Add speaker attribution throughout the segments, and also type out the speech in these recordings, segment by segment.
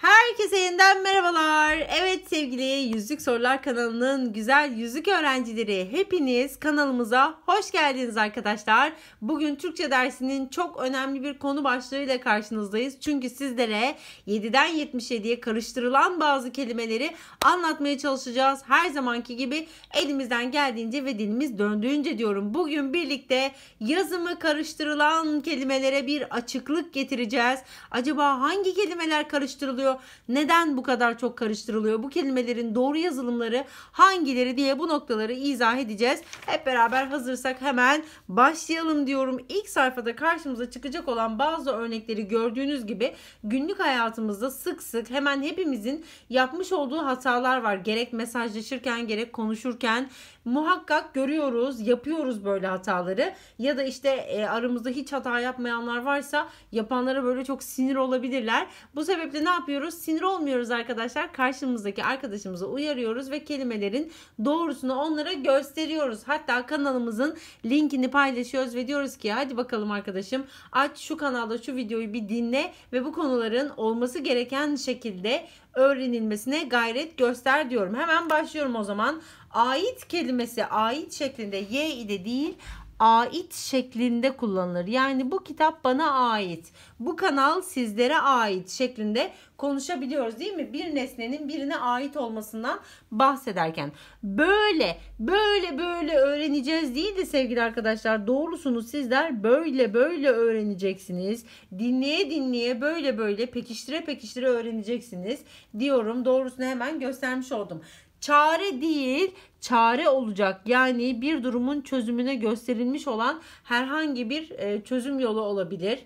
Speaker 1: Herkese yeniden merhabalar. Evet sevgili Yüzlük Sorular kanalının güzel yüzlük öğrencileri hepiniz kanalımıza hoş geldiniz arkadaşlar. Bugün Türkçe dersinin çok önemli bir konu başlığıyla karşınızdayız. Çünkü sizlere 7'den 77'ye karıştırılan bazı kelimeleri anlatmaya çalışacağız. Her zamanki gibi elimizden geldiğince ve dilimiz döndüğünce diyorum. Bugün birlikte yazımı karıştırılan kelimelere bir açıklık getireceğiz. Acaba hangi kelimeler karıştırılıyor? Neden bu kadar çok karıştırılıyor? Bu kelimelerin doğru yazılımları hangileri diye bu noktaları izah edeceğiz. Hep beraber hazırsak hemen başlayalım diyorum. İlk sayfada karşımıza çıkacak olan bazı örnekleri gördüğünüz gibi günlük hayatımızda sık sık hemen hepimizin yapmış olduğu hatalar var. Gerek mesajlaşırken gerek konuşurken muhakkak görüyoruz, yapıyoruz böyle hataları. Ya da işte e, aramızda hiç hata yapmayanlar varsa yapanlara böyle çok sinir olabilirler. Bu sebeple ne yapıyoruz? Sinir olmuyoruz arkadaşlar. Karşımızdaki arkadaşımızı uyarıyoruz ve kelimelerin doğrusunu onlara gösteriyoruz. Hatta kanalımızın linkini paylaşıyoruz ve diyoruz ki hadi bakalım arkadaşım aç şu kanalda şu videoyu bir dinle ve bu konuların olması gereken şekilde öğrenilmesine gayret göster diyorum. Hemen başlıyorum o zaman. Ait kelimesi ait şeklinde y ile değil ait şeklinde kullanılır. Yani bu kitap bana ait. Bu kanal sizlere ait şeklinde konuşabiliyoruz değil mi? Bir nesnenin birine ait olmasından bahsederken. Böyle, böyle böyle öğreneceğiz değil de sevgili arkadaşlar. Doğrusunu sizler böyle böyle öğreneceksiniz. Dinleye dinleye böyle böyle pekiştire pekiştire öğreneceksiniz diyorum. Doğrusunu hemen göstermiş oldum çare değil çare olacak. Yani bir durumun çözümüne gösterilmiş olan herhangi bir e, çözüm yolu olabilir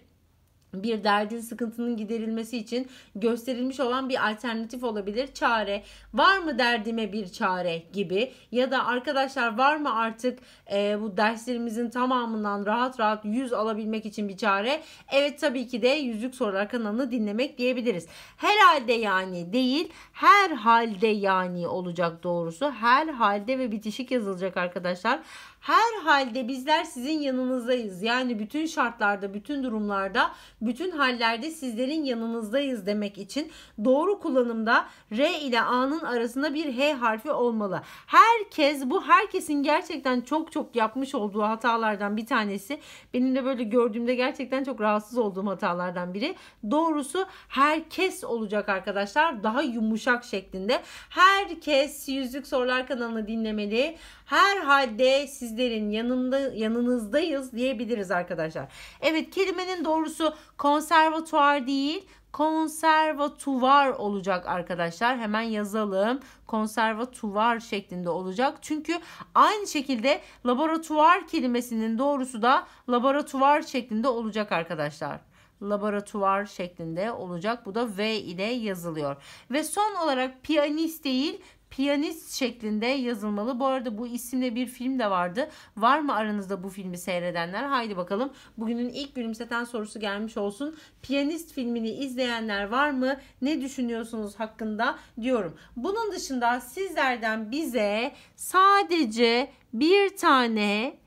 Speaker 1: bir derdin sıkıntının giderilmesi için gösterilmiş olan bir alternatif olabilir. Çare var mı derdime bir çare gibi ya da arkadaşlar var mı artık e, bu derslerimizin tamamından rahat rahat yüz alabilmek için bir çare? Evet tabii ki de yüzlük sorular kanalını dinlemek diyebiliriz. Herhalde yani değil her halde yani olacak doğrusu. Her halde ve bitişik yazılacak arkadaşlar. Her halde bizler sizin yanınızdayız. Yani bütün şartlarda, bütün durumlarda, bütün hallerde sizlerin yanınızdayız demek için doğru kullanımda R ile A'nın arasında bir H harfi olmalı. Herkes bu herkesin gerçekten çok çok yapmış olduğu hatalardan bir tanesi. Benim de böyle gördüğümde gerçekten çok rahatsız olduğum hatalardan biri. Doğrusu herkes olacak arkadaşlar. Daha yumuşak şeklinde. Herkes Yüzlük Sorular kanalını dinlemeli. Her halde sizlerin yanında yanınızdayız diyebiliriz arkadaşlar. Evet kelimenin doğrusu konservatuar değil konservatuvar olacak arkadaşlar. Hemen yazalım. Konservatuvar şeklinde olacak. Çünkü aynı şekilde laboratuvar kelimesinin doğrusu da laboratuvar şeklinde olacak arkadaşlar laboratuvar şeklinde olacak. Bu da V ile yazılıyor. Ve son olarak piyanist değil piyanist şeklinde yazılmalı. Bu arada bu isimle bir film de vardı. Var mı aranızda bu filmi seyredenler? Haydi bakalım. Bugünün ilk gülümseten sorusu gelmiş olsun. Piyanist filmini izleyenler var mı? Ne düşünüyorsunuz hakkında diyorum. Bunun dışında sizlerden bize sadece bir tane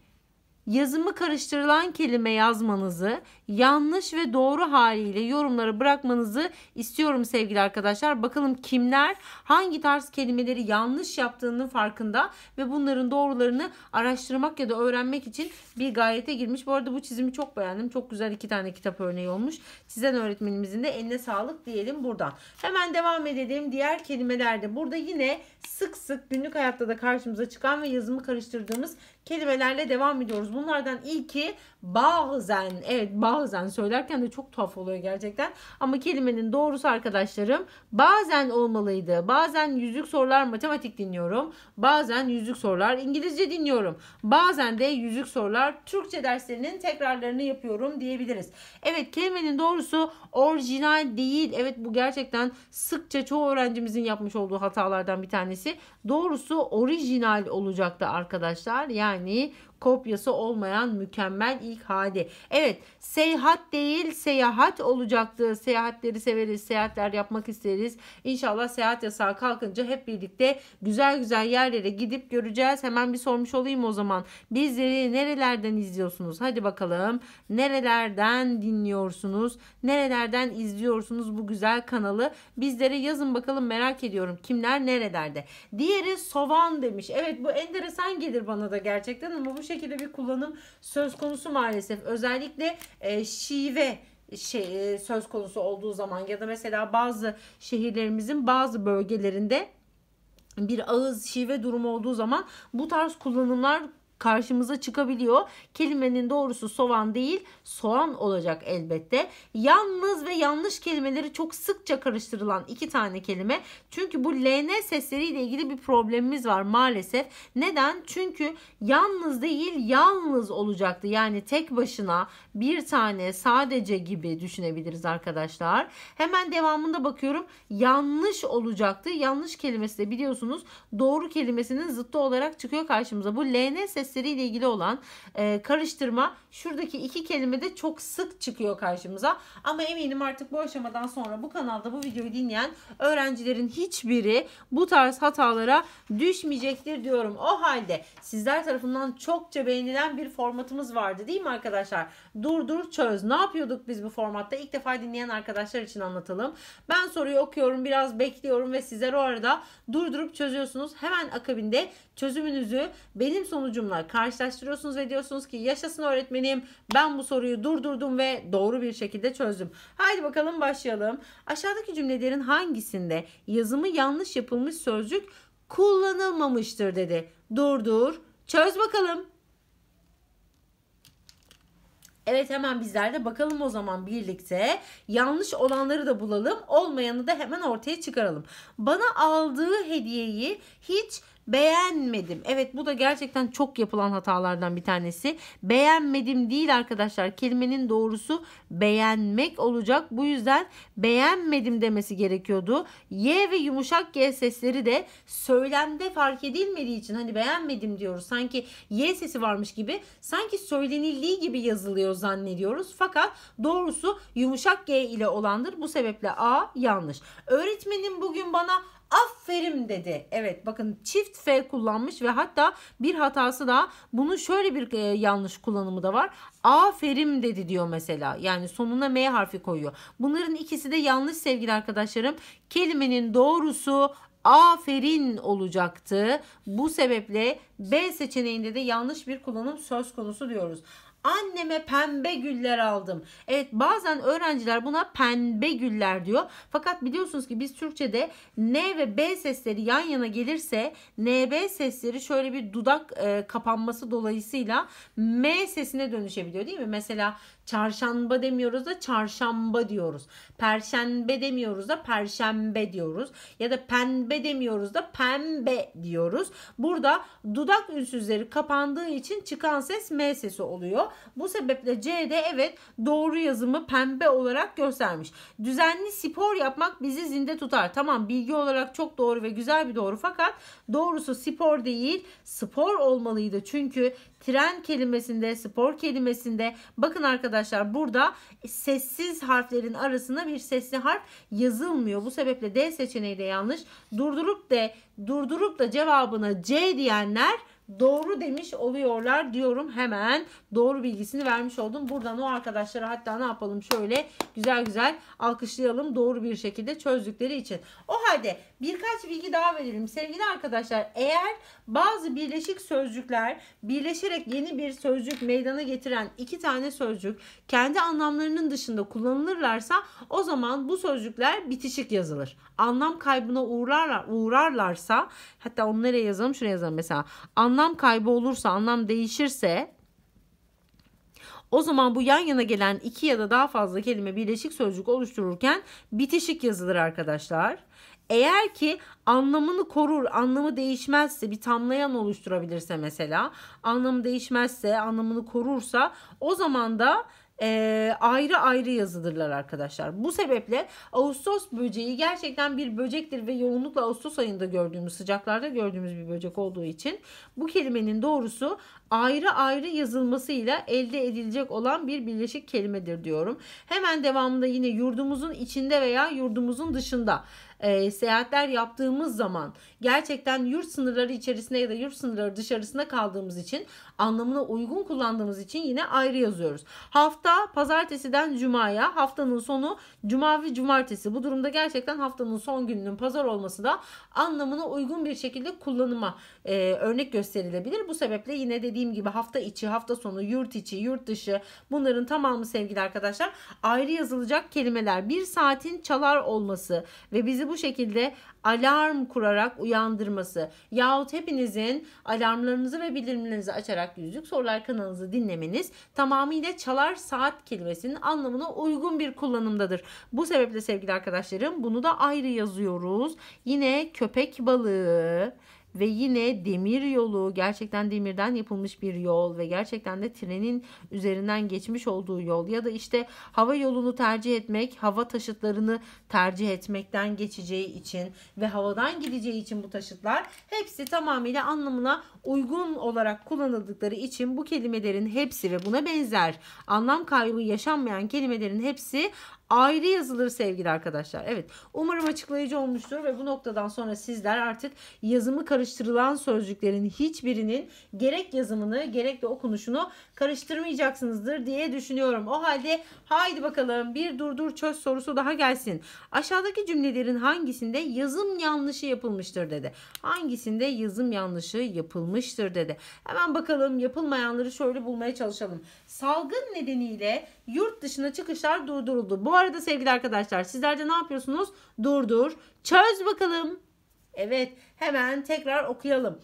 Speaker 1: yazımı karıştırılan kelime yazmanızı, yanlış ve doğru haliyle yorumları bırakmanızı istiyorum sevgili arkadaşlar. Bakalım kimler hangi tarz kelimeleri yanlış yaptığının farkında ve bunların doğrularını araştırmak ya da öğrenmek için bir gayete girmiş. Bu arada bu çizimi çok beğendim. Çok güzel iki tane kitap örneği olmuş. Çizen öğretmenimizin de eline sağlık diyelim buradan. Hemen devam edelim. Diğer kelimelerde burada yine sık sık günlük hayatta da karşımıza çıkan ve yazımı karıştırdığımız kelimelerle devam ediyoruz. Bunlardan ilki bazen evet bazen söylerken de çok tuhaf oluyor gerçekten. Ama kelimenin doğrusu arkadaşlarım bazen olmalıydı. Bazen yüzlük sorular matematik dinliyorum. Bazen yüzlük sorular İngilizce dinliyorum. Bazen de yüzlük sorular Türkçe derslerinin tekrarlarını yapıyorum diyebiliriz. Evet kelimenin doğrusu orijinal değil. Evet bu gerçekten sıkça çoğu öğrencimizin yapmış olduğu hatalardan bir tanesi. Doğrusu orijinal olacaktı arkadaşlar. Yani kopyası olmayan mükemmel ilk hali. Evet seyahat değil seyahat olacaktı. Seyahatleri severiz, seyahatler yapmak isteriz. İnşallah seyahat yasağı kalkınca hep birlikte güzel güzel yerlere gidip göreceğiz. Hemen bir sormuş olayım o zaman. Bizleri nerelerden izliyorsunuz? Hadi bakalım. Nerelerden dinliyorsunuz? Nerelerden izliyorsunuz bu güzel kanalı? Bizlere yazın bakalım merak ediyorum. Kimler nerelerde? Diğeri soğan demiş. Evet bu enteresan gelir bana da gerçekten ama bu şekilde bir kullanım söz konusu maalesef. Özellikle e, şive şey e, söz konusu olduğu zaman ya da mesela bazı şehirlerimizin bazı bölgelerinde bir ağız şive durumu olduğu zaman bu tarz kullanımlar karşımıza çıkabiliyor. Kelimenin doğrusu soğan değil soğan olacak elbette. Yalnız ve yanlış kelimeleri çok sıkça karıştırılan iki tane kelime. Çünkü bu LN sesleriyle ilgili bir problemimiz var maalesef. Neden? Çünkü yalnız değil yalnız olacaktı. Yani tek başına bir tane sadece gibi düşünebiliriz arkadaşlar. Hemen devamında bakıyorum. Yanlış olacaktı. Yanlış kelimesi de biliyorsunuz doğru kelimesinin zıttı olarak çıkıyor karşımıza. Bu LN sesleri sesleriyle ilgili olan e, karıştırma şuradaki iki kelime de çok sık çıkıyor karşımıza. Ama eminim artık bu aşamadan sonra bu kanalda bu videoyu dinleyen öğrencilerin hiçbiri bu tarz hatalara düşmeyecektir diyorum. O halde sizler tarafından çokça beğenilen bir formatımız vardı değil mi arkadaşlar? Dur dur çöz. Ne yapıyorduk biz bu formatta? İlk defa dinleyen arkadaşlar için anlatalım. Ben soruyu okuyorum, biraz bekliyorum ve sizler o arada durdurup çözüyorsunuz. Hemen akabinde çözümünüzü benim sonucumla karşılaştırıyorsunuz ve diyorsunuz ki yaşasın öğretmenim ben bu soruyu durdurdum ve doğru bir şekilde çözdüm. Haydi bakalım başlayalım. Aşağıdaki cümlelerin hangisinde yazımı yanlış yapılmış sözcük kullanılmamıştır dedi. Durdur, çöz bakalım. Evet hemen bizler de bakalım o zaman birlikte. Yanlış olanları da bulalım. Olmayanı da hemen ortaya çıkaralım. Bana aldığı hediyeyi hiç beğenmedim. Evet bu da gerçekten çok yapılan hatalardan bir tanesi. Beğenmedim değil arkadaşlar. Kelimenin doğrusu beğenmek olacak. Bu yüzden beğenmedim demesi gerekiyordu. Y ve yumuşak G sesleri de söylemde fark edilmediği için hani beğenmedim diyoruz. Sanki Y sesi varmış gibi sanki söylenildiği gibi yazılıyor zannediyoruz. Fakat doğrusu yumuşak G ile olandır. Bu sebeple A yanlış. Öğretmenim bugün bana aferin dedi. Evet bakın çift F kullanmış ve hatta bir hatası da bunun şöyle bir e, yanlış kullanımı da var. Aferin dedi diyor mesela. Yani sonuna M harfi koyuyor. Bunların ikisi de yanlış sevgili arkadaşlarım. Kelimenin doğrusu aferin olacaktı. Bu sebeple B seçeneğinde de yanlış bir kullanım söz konusu diyoruz. Anneme pembe güller aldım. Evet bazen öğrenciler buna pembe güller diyor. Fakat biliyorsunuz ki biz Türkçe'de N ve B sesleri yan yana gelirse NB sesleri şöyle bir dudak e, kapanması dolayısıyla M sesine dönüşebiliyor değil mi? Mesela Çarşamba demiyoruz da çarşamba diyoruz. Perşembe demiyoruz da perşembe diyoruz. Ya da pembe demiyoruz da pembe diyoruz. Burada dudak ünsüzleri kapandığı için çıkan ses M sesi oluyor. Bu sebeple C'de evet doğru yazımı pembe olarak göstermiş. Düzenli spor yapmak bizi zinde tutar. Tamam bilgi olarak çok doğru ve güzel bir doğru fakat doğrusu spor değil spor olmalıydı. Çünkü tren kelimesinde, spor kelimesinde bakın arkadaşlar burada sessiz harflerin arasına bir sesli harf yazılmıyor. Bu sebeple D seçeneği de yanlış. Durdurup da durdurup da cevabına C diyenler doğru demiş oluyorlar diyorum hemen doğru bilgisini vermiş oldum. Buradan o arkadaşlara hatta ne yapalım şöyle güzel güzel alkışlayalım doğru bir şekilde çözdükleri için. O halde birkaç bilgi daha verelim sevgili arkadaşlar. Eğer bazı birleşik sözcükler birleşerek yeni bir sözcük meydana getiren iki tane sözcük kendi anlamlarının dışında kullanılırlarsa o zaman bu sözcükler bitişik yazılır. Anlam kaybına uğrarlar, uğrarlarsa hatta onu nereye yazalım şuraya yazalım mesela. Anlam kaybı olursa anlam değişirse o zaman bu yan yana gelen iki ya da daha fazla kelime birleşik sözcük oluştururken bitişik yazılır arkadaşlar. Eğer ki anlamını korur, anlamı değişmezse, bir tamlayan oluşturabilirse mesela, anlamı değişmezse, anlamını korursa o zaman da e, ayrı ayrı yazılırlar arkadaşlar. Bu sebeple Ağustos böceği gerçekten bir böcektir ve yoğunlukla Ağustos ayında gördüğümüz sıcaklarda gördüğümüz bir böcek olduğu için bu kelimenin doğrusu ayrı ayrı yazılmasıyla elde edilecek olan bir birleşik kelimedir diyorum. Hemen devamında yine yurdumuzun içinde veya yurdumuzun dışında e, seyahatler yaptığımız zaman gerçekten yurt sınırları içerisinde ya da yurt sınırları dışarısında kaldığımız için anlamına uygun kullandığımız için yine ayrı yazıyoruz. Hafta pazartesiden cumaya, haftanın sonu cuma ve cumartesi. Bu durumda gerçekten haftanın son gününün pazar olması da anlamına uygun bir şekilde kullanıma e, örnek gösterilebilir. Bu sebeple yine dediğim gibi hafta içi, hafta sonu, yurt içi, yurt dışı bunların tamamı sevgili arkadaşlar ayrı yazılacak kelimeler. Bir saatin çalar olması ve bizi bu şekilde alarm kurarak uyandırması yahut hepinizin alarmlarınızı ve bildirimlerinizi açarak Yüzük Sorular kanalınızı dinlemeniz tamamıyla çalar saat kelimesinin anlamına uygun bir kullanımdadır. Bu sebeple sevgili arkadaşlarım bunu da ayrı yazıyoruz. Yine köpek balığı, ve yine demir yolu gerçekten demirden yapılmış bir yol ve gerçekten de trenin üzerinden geçmiş olduğu yol. Ya da işte hava yolunu tercih etmek hava taşıtlarını tercih etmekten geçeceği için ve havadan gideceği için bu taşıtlar hepsi tamamıyla anlamına uygun olarak kullanıldıkları için bu kelimelerin hepsi ve buna benzer anlam kaybı yaşanmayan kelimelerin hepsi ayrı yazılır sevgili arkadaşlar. Evet umarım açıklayıcı olmuştur ve bu noktadan sonra sizler artık yazımı karıştırılan sözcüklerin hiçbirinin gerek yazımını gerek de okunuşunu karıştırmayacaksınızdır diye düşünüyorum. O halde haydi bakalım bir durdur çöz sorusu daha gelsin. Aşağıdaki cümlelerin hangisinde yazım yanlışı yapılmıştır dedi. Hangisinde yazım yanlışı yapılmıştır dedi. Hemen bakalım yapılmayanları şöyle bulmaya çalışalım. Salgın nedeniyle yurt dışına çıkışlar durduruldu. Bu arada sevgili arkadaşlar sizler de ne yapıyorsunuz? Durdur, çöz bakalım. Evet hemen tekrar okuyalım.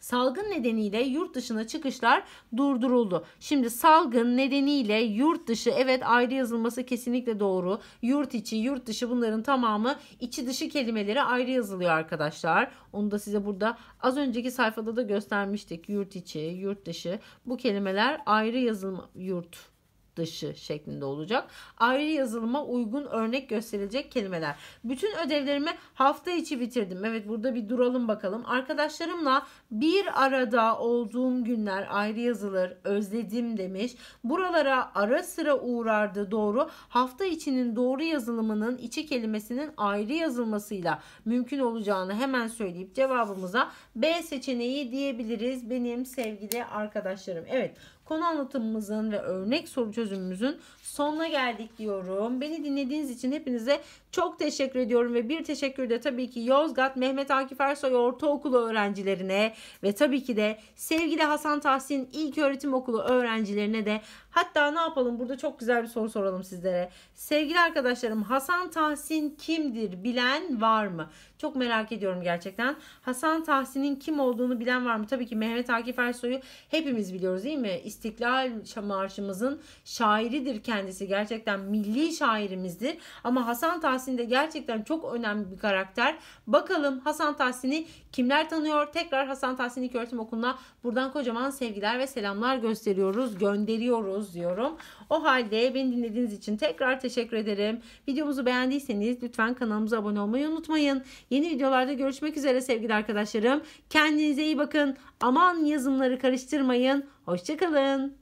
Speaker 1: Salgın nedeniyle yurt dışına çıkışlar durduruldu. Şimdi salgın nedeniyle yurt dışı evet ayrı yazılması kesinlikle doğru. Yurt içi, yurt dışı bunların tamamı içi dışı kelimeleri ayrı yazılıyor arkadaşlar. Onu da size burada az önceki sayfada da göstermiştik. Yurt içi, yurt dışı bu kelimeler ayrı yazılma yurt dışı şeklinde olacak. Ayrı yazılıma uygun örnek gösterilecek kelimeler. Bütün ödevlerimi hafta içi bitirdim. Evet burada bir duralım bakalım. Arkadaşlarımla bir arada olduğum günler ayrı yazılır. Özledim demiş. Buralara ara sıra uğrardı doğru. Hafta içinin doğru yazılımının içi kelimesinin ayrı yazılmasıyla mümkün olacağını hemen söyleyip cevabımıza B seçeneği diyebiliriz benim sevgili arkadaşlarım. Evet konu anlatımımızın ve örnek soru çözümümüzün sonuna geldik diyorum. Beni dinlediğiniz için hepinize çok teşekkür ediyorum ve bir teşekkür de tabii ki Yozgat Mehmet Akif Ersoy Ortaokulu öğrencilerine ve tabii ki de sevgili Hasan Tahsin İlköğretim Okulu öğrencilerine de hatta ne yapalım burada çok güzel bir soru soralım sizlere. Sevgili arkadaşlarım Hasan Tahsin kimdir bilen var mı? Çok merak ediyorum gerçekten. Hasan Tahsin'in kim olduğunu bilen var mı? Tabii ki Mehmet Akif Ersoy'u hepimiz biliyoruz değil mi? İstiklal Marşımızın şairidir kendisi. Gerçekten milli şairimizdir. Ama Hasan Tahsin de gerçekten çok önemli bir karakter. Bakalım Hasan Tahsin'i kimler tanıyor? Tekrar Hasan Tahsin İlköğretim Okulu'na buradan kocaman sevgiler ve selamlar gösteriyoruz, gönderiyoruz diyorum. O halde beni dinlediğiniz için tekrar teşekkür ederim. Videomuzu beğendiyseniz lütfen kanalımıza abone olmayı unutmayın. Yeni videolarda görüşmek üzere sevgili arkadaşlarım. Kendinize iyi bakın. Aman yazımları karıştırmayın. Hoşçakalın.